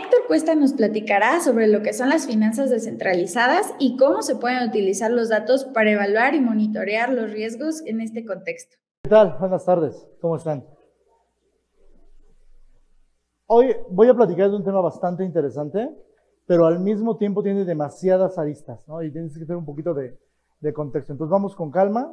Héctor Cuesta nos platicará sobre lo que son las finanzas descentralizadas y cómo se pueden utilizar los datos para evaluar y monitorear los riesgos en este contexto. ¿Qué tal? Buenas tardes, ¿cómo están? Hoy voy a platicar de un tema bastante interesante, pero al mismo tiempo tiene demasiadas aristas, ¿no? Y tienes que tener un poquito de, de contexto. Entonces vamos con calma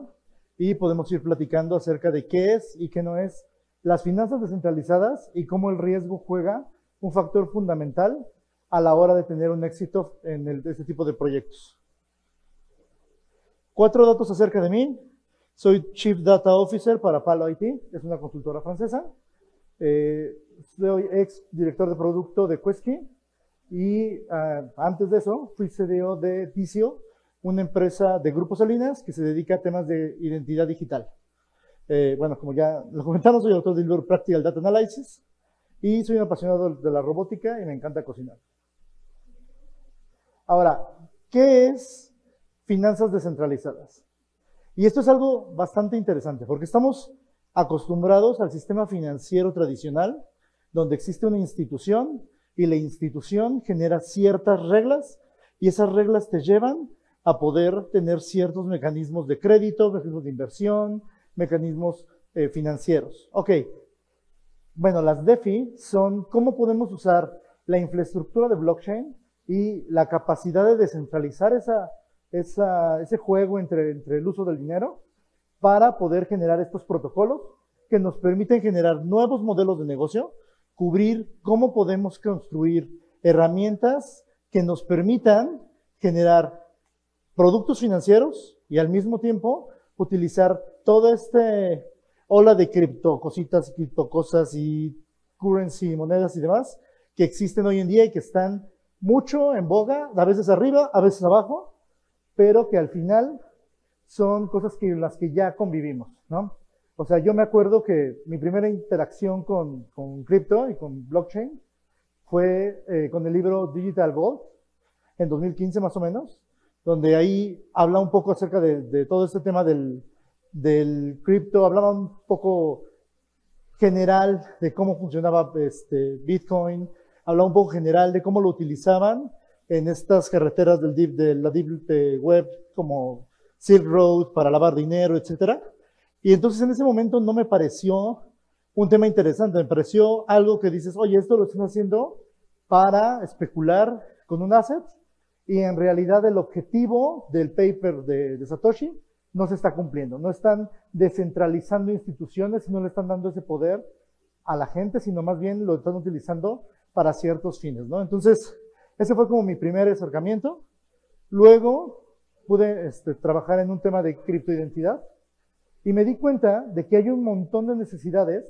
y podemos ir platicando acerca de qué es y qué no es las finanzas descentralizadas y cómo el riesgo juega un factor fundamental a la hora de tener un éxito en este tipo de proyectos. Cuatro datos acerca de mí. Soy Chief Data Officer para Palo IT, es una consultora francesa. Eh, soy ex director de producto de Quesky y ah, antes de eso fui CDO de Ticio, una empresa de Grupo Salinas que se dedica a temas de identidad digital. Eh, bueno, como ya lo comentamos, soy autor del libro Practical Data Analysis y soy un apasionado de la robótica y me encanta cocinar. Ahora, ¿qué es finanzas descentralizadas? Y esto es algo bastante interesante porque estamos acostumbrados al sistema financiero tradicional donde existe una institución y la institución genera ciertas reglas y esas reglas te llevan a poder tener ciertos mecanismos de crédito, mecanismos de inversión, mecanismos eh, financieros. Ok, bueno, las DeFi son cómo podemos usar la infraestructura de blockchain y la capacidad de descentralizar ese juego entre el uso del dinero para poder generar estos protocolos que nos permiten generar nuevos modelos de negocio, cubrir cómo podemos construir herramientas que nos permitan generar productos financieros y al mismo tiempo utilizar todo este ola de cripto, cositas, cripto cosas y currency, monedas y demás que existen hoy en día y que están mucho en boga, a veces arriba, a veces abajo, pero que al final son cosas que las que ya convivimos, ¿no? O sea, yo me acuerdo que mi primera interacción con, con cripto y con blockchain fue eh, con el libro Digital Gold, en 2015 más o menos, donde ahí habla un poco acerca de, de todo este tema del, del cripto, hablaba un poco general de cómo funcionaba este, Bitcoin, hablaba un poco general de cómo lo utilizaban en estas carreteras del de la Deep Web como Silk Road para lavar dinero, etc. Y entonces en ese momento no me pareció un tema interesante, me pareció algo que dices, oye, esto lo están haciendo para especular con un asset y en realidad el objetivo del paper de Satoshi no se está cumpliendo. No están descentralizando instituciones y no le están dando ese poder a la gente, sino más bien lo están utilizando para ciertos fines, ¿no? Entonces, ese fue como mi primer acercamiento. Luego pude este, trabajar en un tema de criptoidentidad y me di cuenta de que hay un montón de necesidades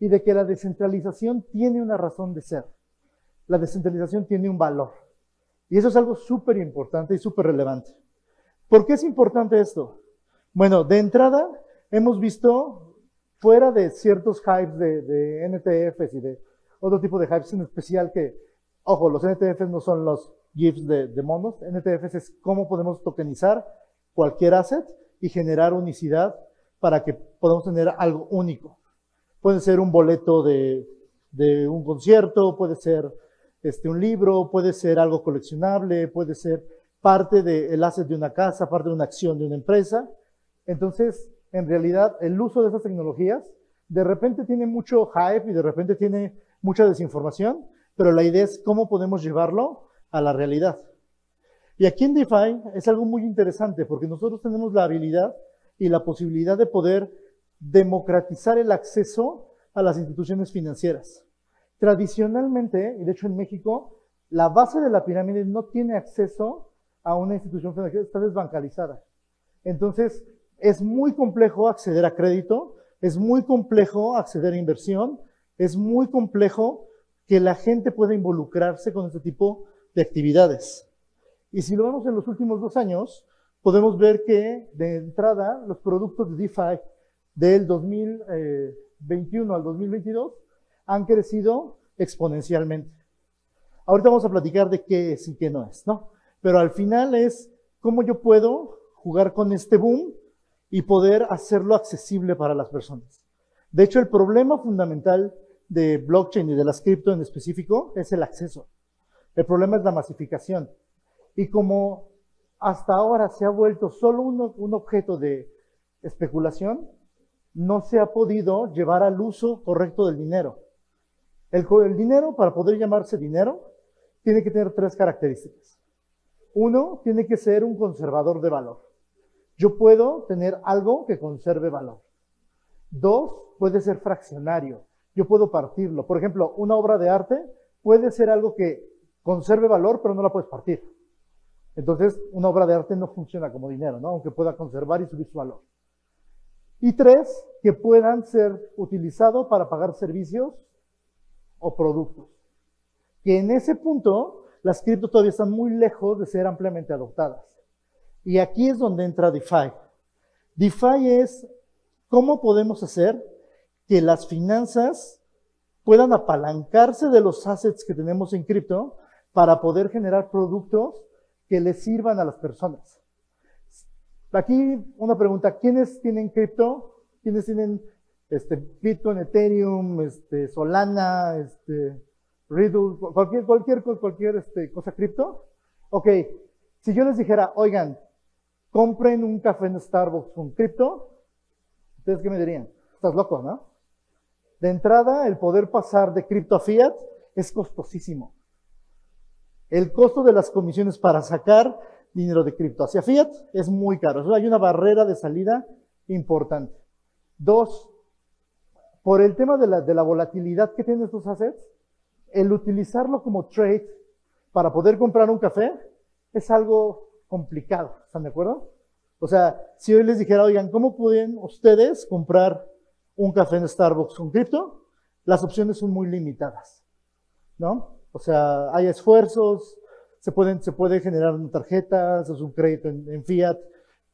y de que la descentralización tiene una razón de ser. La descentralización tiene un valor. Y eso es algo súper importante y súper relevante. ¿Por qué es importante esto? Bueno, de entrada, hemos visto, fuera de ciertos hypes de, NTFs y de otro tipo de hypes en especial que, ojo, los NTFs no son los GIFs de, de monos, NTFs es cómo podemos tokenizar cualquier asset y generar unicidad para que podamos tener algo único. Puede ser un boleto de, de un concierto, puede ser este, un libro, puede ser algo coleccionable, puede ser parte del asset de una casa, parte de una acción de una empresa. Entonces, en realidad, el uso de esas tecnologías de repente tiene mucho hype y de repente tiene mucha desinformación, pero la idea es cómo podemos llevarlo a la realidad. Y aquí en DeFi es algo muy interesante porque nosotros tenemos la habilidad y la posibilidad de poder democratizar el acceso a las instituciones financieras. Tradicionalmente, y de hecho en México, la base de la pirámide no tiene acceso a una institución financiera, está desbancalizada. Entonces, es muy complejo acceder a crédito, es muy complejo acceder a inversión, es muy complejo que la gente pueda involucrarse con este tipo de actividades. Y si lo vemos en los últimos dos años, podemos ver que de entrada los productos de DeFi del 2021 al 2022 han crecido exponencialmente. Ahorita vamos a platicar de qué es y qué no es, ¿no? Pero al final es cómo yo puedo jugar con este boom y poder hacerlo accesible para las personas. De hecho, el problema fundamental de blockchain y de las cripto en específico es el acceso. El problema es la masificación. Y como hasta ahora se ha vuelto solo un, objeto de especulación, no se ha podido llevar al uso correcto del dinero. El, el, dinero, para poder llamarse dinero, tiene que tener tres características. Uno, tiene que ser un conservador de valor. Yo puedo tener algo que conserve valor. Dos, puede ser fraccionario. Yo puedo partirlo. Por ejemplo, una obra de arte puede ser algo que conserve valor, pero no la puedes partir. Entonces, una obra de arte no funciona como dinero. Aunque pueda conservar y subir su valor. Y tres, que puedan ser utilizados para pagar servicios o productos. Que en ese punto, las cripto todavía están muy lejos de ser ampliamente adoptadas. Y aquí es donde entra DeFi. DeFi es cómo podemos hacer que las finanzas puedan apalancarse de los assets que tenemos en cripto para poder generar productos que les sirvan a las personas. Aquí una pregunta, ¿quiénes tienen cripto? ¿Quiénes tienen este, Bitcoin, Ethereum, este, Solana, este, Riddle, cualquier, cualquier, cualquier este, cosa cripto? Ok, si yo les dijera, oigan, compren un café en Starbucks con cripto, ¿ustedes qué me dirían? Estás loco, ¿no? De entrada, el poder pasar de cripto a fiat es costosísimo. El costo de las comisiones para sacar dinero de cripto hacia fiat es muy caro. hay una barrera de salida importante. Dos, por el tema de la, de la volatilidad que tienen estos assets, el utilizarlo como trade para poder comprar un café es algo complicado, ¿están de acuerdo? O sea, si hoy les dijera, oigan, ¿cómo pueden ustedes comprar un café en Starbucks con cripto? Las opciones son muy limitadas, ¿no? O sea, hay esfuerzos, se, pueden, se puede generar una tarjeta, haces un crédito en, fiat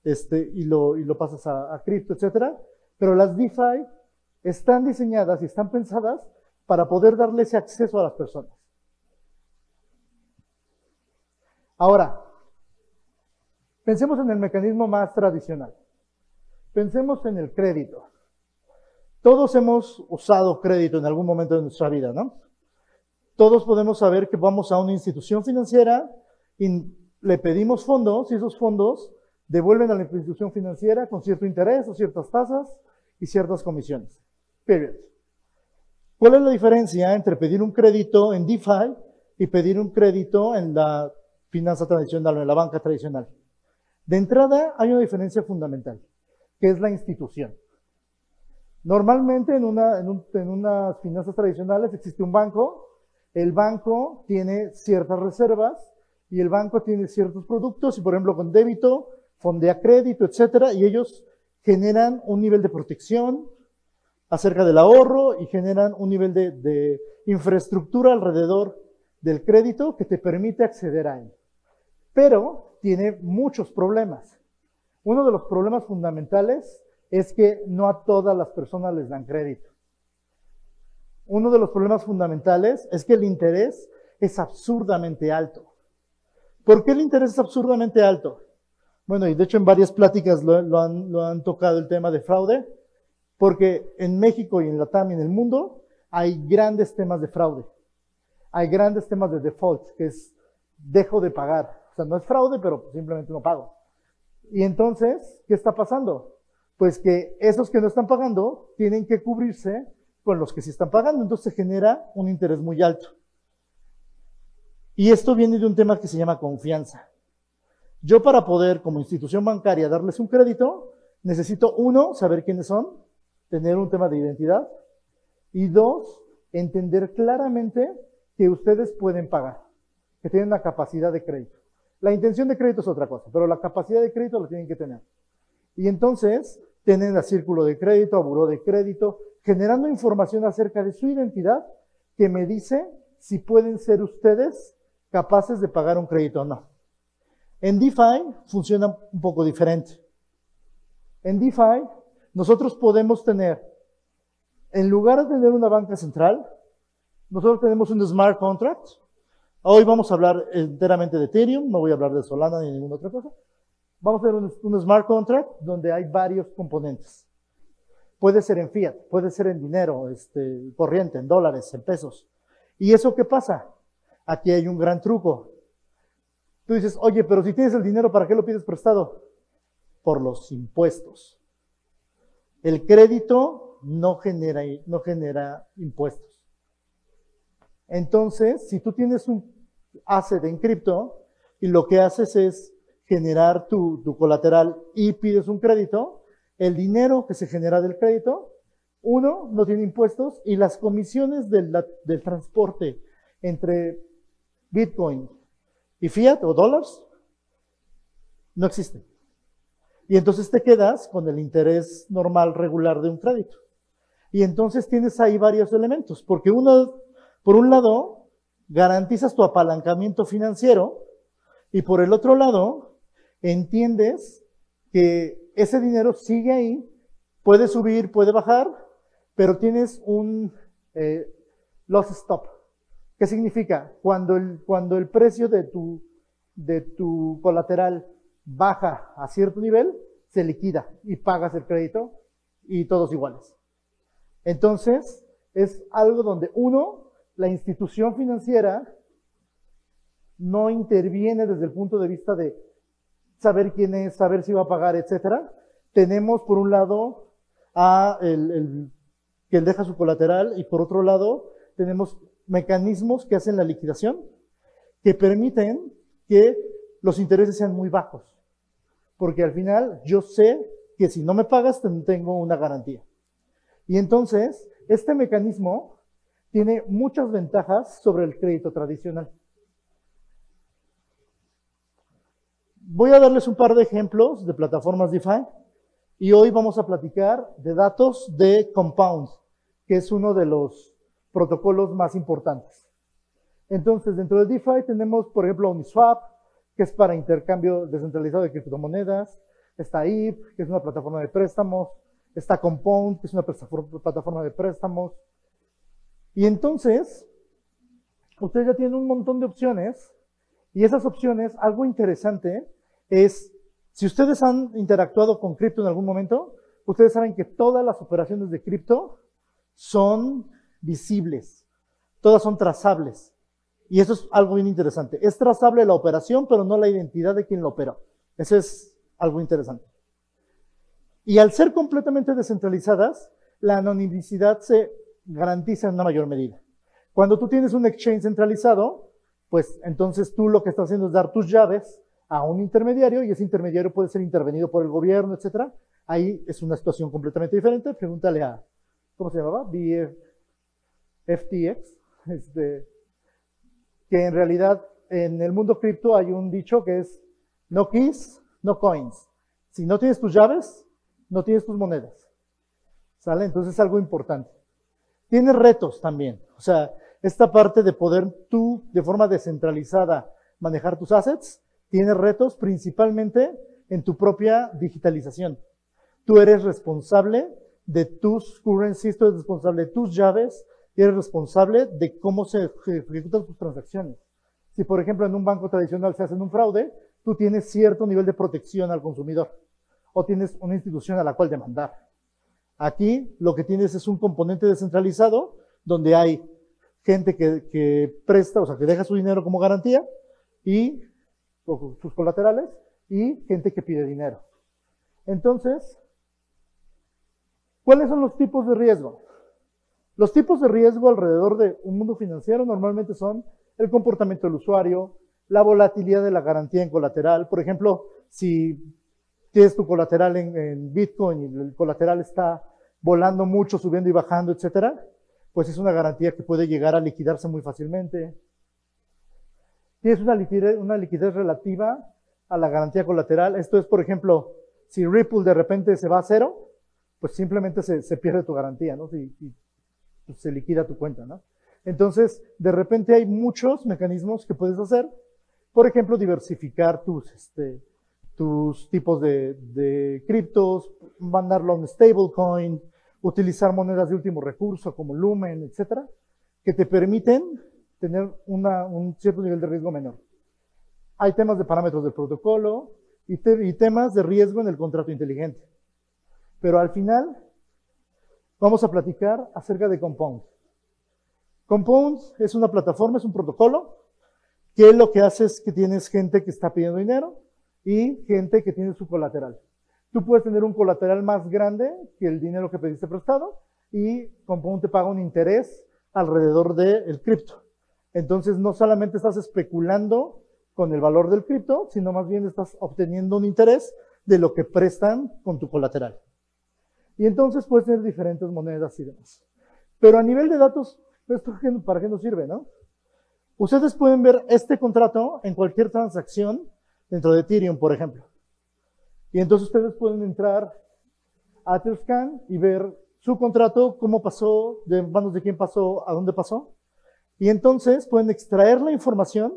este, y, lo, y lo pasas a, a cripto, etcétera. Pero las DeFi están diseñadas y están pensadas para poder darle ese acceso a las personas. Ahora, Pensemos en el mecanismo más tradicional. Pensemos en el crédito. Todos hemos usado crédito en algún momento de nuestra vida, ¿no? Todos podemos saber que vamos a una institución financiera y le pedimos fondos y esos fondos devuelven a la institución financiera con cierto interés o ciertas tasas y ciertas comisiones. Period. ¿Cuál es la diferencia entre pedir un crédito en DeFi y pedir un crédito en la finanza tradicional o en la banca tradicional? De entrada, hay una diferencia fundamental, que es la institución. Normalmente en, en, unas finanzas tradicionales existe un banco, el banco tiene ciertas reservas y el banco tiene ciertos productos y por ejemplo con débito, fondea crédito, etcétera, y ellos generan un nivel de protección acerca del ahorro y generan un nivel de, de infraestructura alrededor del crédito que te permite acceder a él. Pero tiene muchos problemas. Uno de los problemas fundamentales es que no a todas las personas les dan crédito. Uno de los problemas fundamentales es que el interés es absurdamente alto. ¿Por qué el interés es absurdamente alto? Bueno, y de hecho en varias pláticas lo, han, tocado el tema de fraude, porque en México y en la TAM y en el mundo hay grandes temas de fraude. Hay grandes temas de default, que es dejo de pagar sea, no es fraude, pero simplemente no pago. Y entonces, ¿qué está pasando? Pues que esos que no están pagando tienen que cubrirse con los que sí están pagando. Entonces se genera un interés muy alto. Y esto viene de un tema que se llama confianza. Yo para poder, como institución bancaria, darles un crédito, necesito, uno, saber quiénes son, tener un tema de identidad, y dos, entender claramente que ustedes pueden pagar, que tienen la capacidad de crédito. La intención de crédito es otra cosa, pero la capacidad de crédito la tienen que tener. Y entonces tienen a círculo de crédito, a buró de crédito, generando información acerca de su identidad que me dice si pueden ser ustedes capaces de pagar un crédito o no. En DeFi funciona un poco diferente. En DeFi nosotros podemos tener, en lugar de tener una banca central, nosotros tenemos un smart contract Hoy vamos a hablar enteramente de Ethereum, no voy a hablar de Solana ni ninguna otra cosa. Vamos a ver un, smart contract donde hay varios componentes. Puede ser en fiat, puede ser en dinero, este, corriente, en dólares, en pesos. ¿Y eso qué pasa? aquí hay un gran truco. Tú dices, oye, pero si tienes el dinero, ¿para qué lo pides prestado? Por los impuestos. El crédito no genera, no genera impuestos. Entonces, si tú tienes un asset en cripto y lo que haces es generar tu, colateral y pides un crédito, el dinero que se genera del crédito, uno, no tiene impuestos y las comisiones del, del transporte entre Bitcoin y fiat o dólares no existen. Y entonces te quedas con el interés normal, regular de un crédito. Y entonces tienes ahí varios elementos, porque uno, por un lado, garantizas tu apalancamiento financiero y por el otro lado, entiendes que ese dinero sigue ahí, puede subir, puede bajar, pero tienes un eh, loss stop. ¿Qué significa? Cuando el, cuando el precio de tu, de tu colateral baja a cierto nivel, se liquida y pagas el crédito y todos iguales. Entonces, es algo donde uno, la institución financiera, no interviene desde el punto de vista de saber quién es, saber si va a pagar, etcétera. Tenemos por un lado a el, deja su colateral y por otro lado tenemos mecanismos que hacen la liquidación que permiten que los intereses sean muy bajos. Porque al final yo sé que si no me pagas tengo una garantía. Y entonces, este mecanismo tiene muchas ventajas sobre el crédito tradicional. Voy a darles un par de ejemplos de plataformas DeFi y hoy vamos a platicar de datos de Compound, que es uno de los protocolos más importantes. Entonces, dentro de DeFi tenemos, por ejemplo, Uniswap, que es para intercambio descentralizado de criptomonedas. Está IP, que es una plataforma de préstamos. Está Compound, que es una plataforma de préstamos. Y entonces, ustedes ya tienen un montón de opciones. Y esas opciones, algo interesante es, si ustedes han interactuado con cripto en algún momento, ustedes saben que todas las operaciones de cripto son visibles, todas son trazables. Y eso es algo bien interesante. Es trazable la operación, pero no la identidad de quien lo operó. Eso es algo interesante. Y al ser completamente descentralizadas, la anonimicidad se garantiza en una mayor medida. Cuando tú tienes un exchange centralizado, pues entonces tú lo que estás haciendo es dar tus llaves a un intermediario y ese intermediario puede ser intervenido por el gobierno, etcétera. Ahí es una situación completamente diferente. Pregúntale a, ¿cómo se llamaba? FTX, este, que en realidad en el mundo cripto hay un dicho que es no keys, no coins. Si no tienes tus llaves, no tienes tus monedas. ¿Sale? Entonces es algo importante. Tiene retos también. O sea, esta parte de poder tú, de forma descentralizada, manejar tus assets, tiene retos principalmente en tu propia digitalización. Tú eres responsable de tus currencies, tú eres responsable de tus llaves, eres responsable de cómo se ejecutan tus transacciones. Si, por ejemplo, en un banco tradicional se hace un fraude, tú tienes cierto nivel de protección al consumidor o tienes una institución a la cual demandar. Aquí lo que tienes es un componente descentralizado donde hay gente que, presta, o sea, que deja su dinero como garantía y sus colaterales y gente que pide dinero. Entonces, ¿cuáles son los tipos de riesgo? Los tipos de riesgo alrededor de un mundo financiero normalmente son el comportamiento del usuario, la volatilidad de la garantía en colateral. Por ejemplo, si tienes tu colateral en, Bitcoin y el colateral está volando mucho, subiendo y bajando, etcétera, pues es una garantía que puede llegar a liquidarse muy fácilmente. Tienes una liquidez, relativa a la garantía colateral. Esto es, por ejemplo, si Ripple de repente se va a cero, pues simplemente se, pierde tu garantía, ¿no? Si, pues, se liquida tu cuenta, ¿no? Entonces, de repente hay muchos mecanismos que puedes hacer. Por ejemplo, diversificar tus, este, tus tipos de, de criptos, mandarlo a un stablecoin, utilizar monedas de último recurso como Lumen, etcétera, que te permiten tener una, un cierto nivel de riesgo menor. Hay temas de parámetros del protocolo y, y temas de riesgo en el contrato inteligente. Pero al final, vamos a platicar acerca de Compound. Compound es una plataforma, es un protocolo que lo que hace es que tienes gente que está pidiendo dinero y gente que tiene su colateral. Tú puedes tener un colateral más grande que el dinero que pediste prestado y Compound te paga un interés alrededor del cripto. Entonces no solamente estás especulando con el valor del cripto, sino más bien estás obteniendo un interés de lo que prestan con tu colateral. Y entonces puedes tener diferentes monedas y demás. Pero a nivel de datos, ¿esto para qué nos sirve, no? Ustedes pueden ver este contrato en cualquier transacción dentro de Ethereum, por ejemplo. Y entonces ustedes pueden entrar a Etherscan y ver su contrato, cómo pasó, de manos de quién pasó, a dónde pasó. Y entonces pueden extraer la información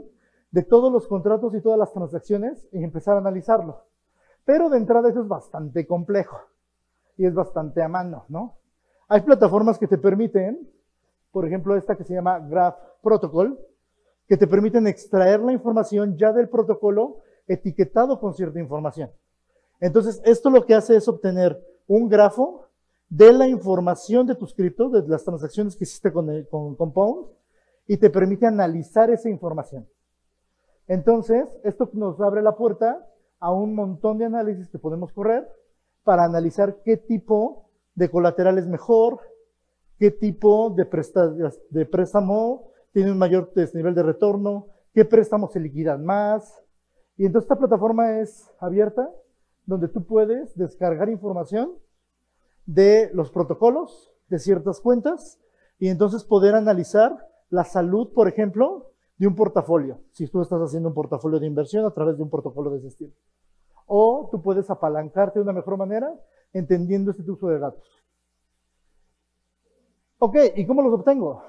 de todos los contratos y todas las transacciones y empezar a analizarlo. Pero de entrada eso es bastante complejo y es bastante a mano, ¿no? Hay plataformas que te permiten, por ejemplo esta que se llama Graph Protocol, que te permiten extraer la información ya del protocolo etiquetado con cierta información. Entonces, esto lo que hace es obtener un grafo de la información de tus criptos, de las transacciones que hiciste con, con Compound, y te permite analizar esa información. Entonces, esto nos abre la puerta a un montón de análisis que podemos correr para analizar qué tipo de colateral es mejor, qué tipo de, de préstamo tiene un mayor nivel de retorno, qué préstamos se liquidan más. Y entonces esta plataforma es abierta, donde tú puedes descargar información de los protocolos de ciertas cuentas y entonces poder analizar la salud, por ejemplo, de un portafolio, si tú estás haciendo un portafolio de inversión a través de un protocolo de ese estilo. O tú puedes apalancarte de una mejor manera entendiendo este uso de datos. Ok, ¿y cómo los obtengo?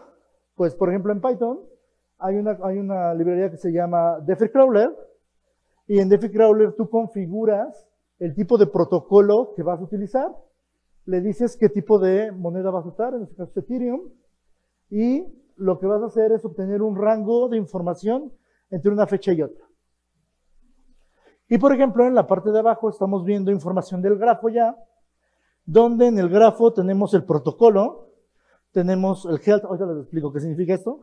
Pues, por ejemplo, en Python hay una, hay una librería que se llama Crawler y en Crawler tú configuras el tipo de protocolo que vas a utilizar, le dices qué tipo de moneda vas a usar, en este caso Ethereum, y lo que vas a hacer es obtener un rango de información entre una fecha y otra. Y por ejemplo, en la parte de abajo estamos viendo información del grafo ya, donde en el grafo tenemos el protocolo, tenemos el health, ahorita les explico qué significa esto,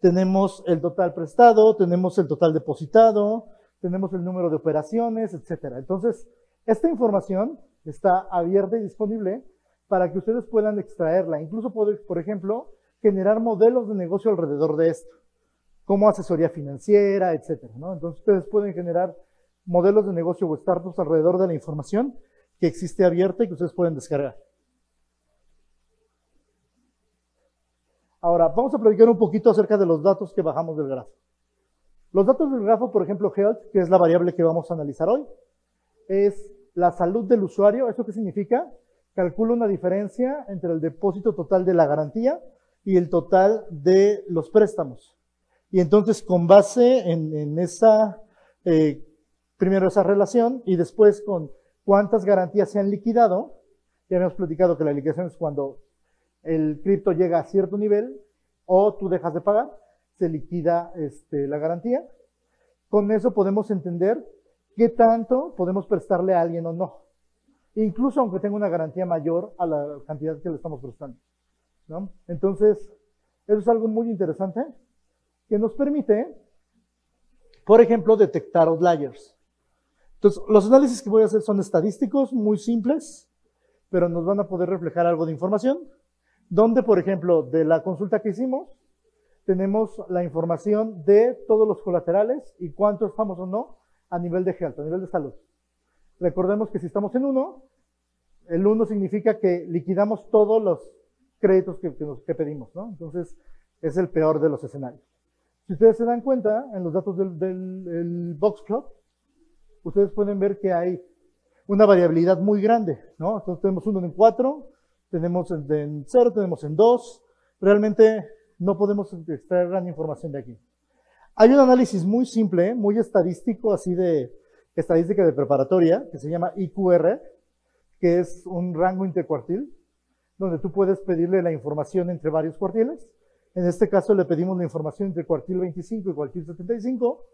tenemos el total prestado, tenemos el total depositado, tenemos el número de operaciones, etcétera. Entonces, esta información está abierta y disponible para que ustedes puedan extraerla. Incluso, por ejemplo, generar modelos de negocio alrededor de esto, como asesoría financiera, etcétera. Entonces, ustedes pueden generar modelos de negocio o startups alrededor de la información que existe abierta y que ustedes pueden descargar. Ahora, vamos a platicar un poquito acerca de los datos que bajamos del grafo. Los datos del grafo, por ejemplo, health, que es la variable que vamos a analizar hoy, es la salud del usuario. ¿Eso qué significa? Calcula una diferencia entre el depósito total de la garantía y el total de los préstamos. Y entonces, con base en, esa, eh, primero esa relación y después con cuántas garantías se han liquidado, ya hemos platicado que la liquidación es cuando el cripto llega a cierto nivel o tú dejas de pagar, se liquida este, la garantía. Con eso podemos entender qué tanto podemos prestarle a alguien o no. Incluso aunque tenga una garantía mayor a la cantidad que le estamos prestando. Entonces, eso es algo muy interesante que nos permite, por ejemplo, detectar outliers. Entonces, los análisis que voy a hacer son estadísticos, muy simples, pero nos van a poder reflejar algo de información, donde, por ejemplo, de la consulta que hicimos, tenemos la información de todos los colaterales y cuánto estamos o no a nivel de health, a nivel de salud. Recordemos que si estamos en uno, el uno significa que liquidamos todos los créditos que, que, pedimos, ¿no? Entonces, es el peor de los escenarios. Si ustedes se dan cuenta, en los datos del, del box plot, ustedes pueden ver que hay una variabilidad muy grande, ¿no? Entonces tenemos uno en cuatro, tenemos en cero, tenemos en dos. Realmente no podemos extraer gran información de aquí. Hay un análisis muy simple, muy estadístico, así de estadística de preparatoria, que se llama IQR, que es un rango intercuartil, donde tú puedes pedirle la información entre varios cuartiles. En este caso le pedimos la información entre cuartil 25 y cuartil 75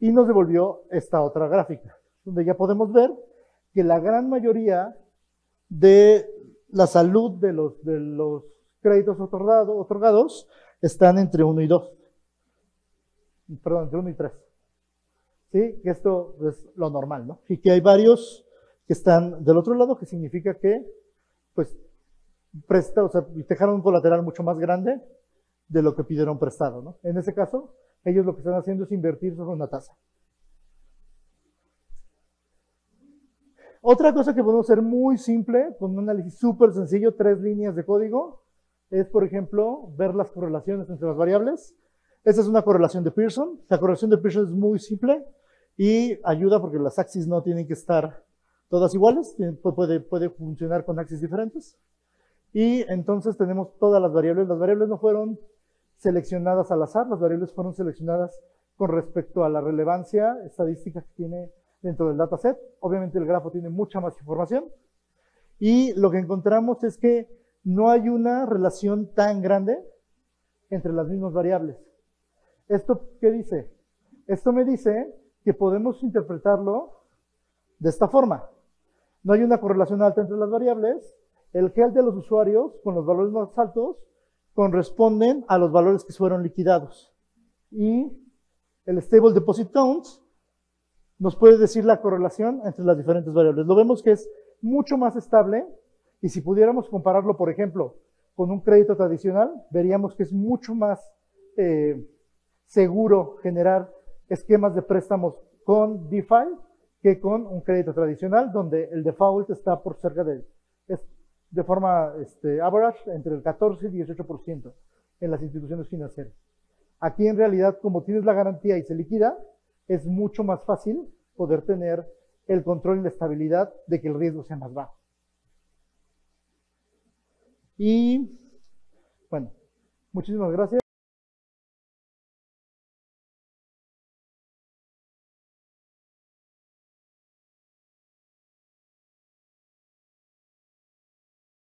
y nos devolvió esta otra gráfica, donde ya podemos ver que la gran mayoría de la salud de los, de los créditos otorgado, otorgados están entre 1 y 2. perdón, entre 1 y 3. ¿Sí? Que esto es lo normal, ¿no? Y que hay varios que están del otro lado, que significa que, pues, presta, o sea, dejaron un colateral mucho más grande de lo que pidieron prestado, ¿no? En ese caso, ellos lo que están haciendo es invertir sobre una tasa. Otra cosa que podemos hacer muy simple, con un análisis súper sencillo, tres líneas de código, es, por ejemplo, ver las correlaciones entre las variables. Esta es una correlación de Pearson. La correlación de Pearson es muy simple y ayuda porque las axis no tienen que estar todas iguales, puede, puede funcionar con axis diferentes. Y entonces tenemos todas las variables. Las variables no fueron seleccionadas al azar, las variables fueron seleccionadas con respecto a la relevancia estadística que tiene dentro del dataset. Obviamente el grafo tiene mucha más información. Y lo que encontramos es que no hay una relación tan grande entre las mismas variables. ¿Esto qué dice? Esto me dice que podemos interpretarlo de esta forma. No hay una correlación alta entre las variables. El health de los usuarios con los valores más altos corresponden a los valores que fueron liquidados. Y el Stable Deposit Count nos puede decir la correlación entre las diferentes variables. Lo vemos que es mucho más estable y si pudiéramos compararlo, por ejemplo, con un crédito tradicional, veríamos que es mucho más eh, seguro generar esquemas de préstamos con DeFi que con un crédito tradicional, donde el default está por cerca de, de forma este, average entre el 14 y 18% en las instituciones financieras. Aquí en realidad, como tienes la garantía y se liquida, es mucho más fácil poder tener el control y la estabilidad de que el riesgo sea más bajo. Y bueno, muchísimas gracias.